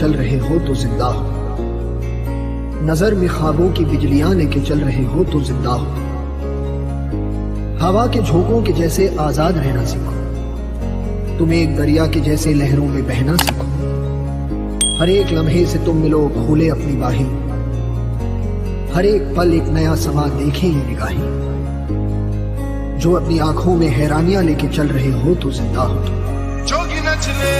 चल रहे हो तो ज़िंदा हो। नज़र में ख्वाबों की बिजलियाँ लेके चल रहे हो तो ज़िंदा हो। हवा के झोंकों के जैसे आज़ाद रहना सीखो। तुम एक दरिया के जैसे लहरों में बहना सीखो। हर एक लम्हे से तुम मिलो खोले अपनी बाही। हर एक पल एक नया समा देखे ये निगाही। जो अपनी आँखों में हैरानियाँ लेके चल रहे हो तो ज़िंदा हो। तुम जोगी नचले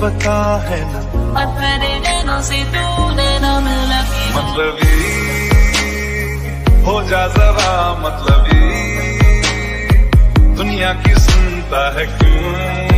पता है ना। मेरे नैनों से तूने ना मिला मतलबी हो जा जरा मतलब दुनिया की सुनता है क्यों?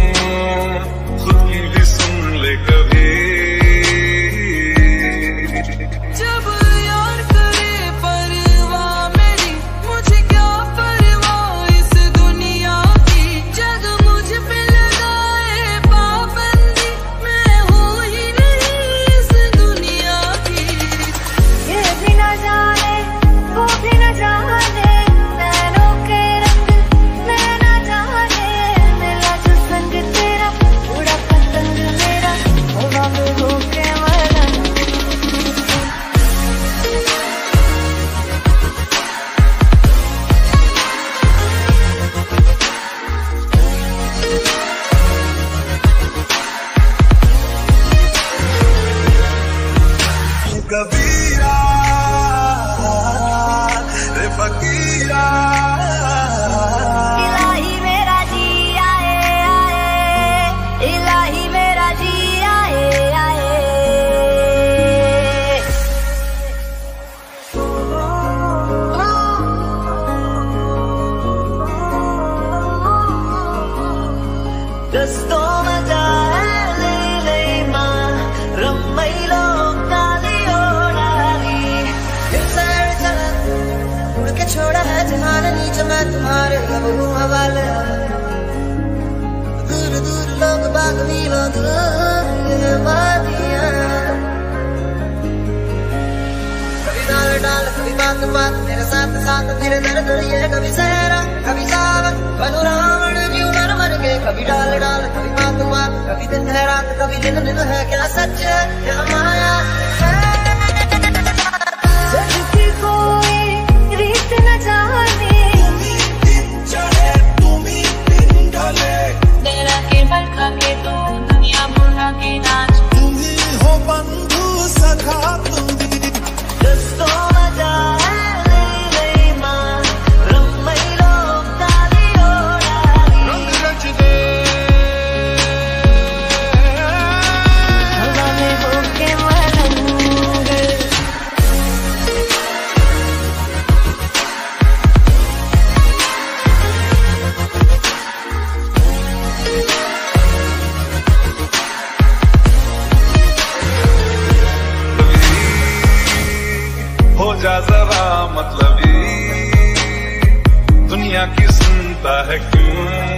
तुम्हारे अब हूँ हवाले। दूर दूर लोग बाग मीलों कभी डाल डाल, कभी बात मेरे साथ साथ कभी सहरा, कभी सावन बनू रावण मर मर के। कभी डाल डाल, कभी बात बात, कभी दिन है रात, कभी दिन दिन है क्या सच है, क्या माया जा जरा मतलबी दुनिया की सुनता है क्यों?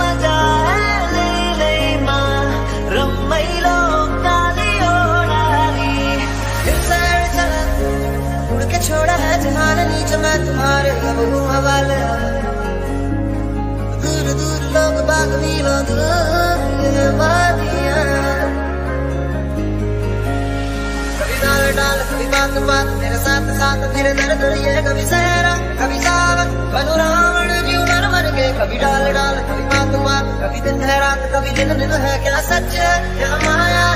बात बात मेरे साथ साथ मेरे दर दर ये कभी सहरा कभी सावन बनु रावण जी मर मर कभी डाल डाल कभी बात बात कभी दिन है। रात कभी दिन दिन है क्या सच है क्या माया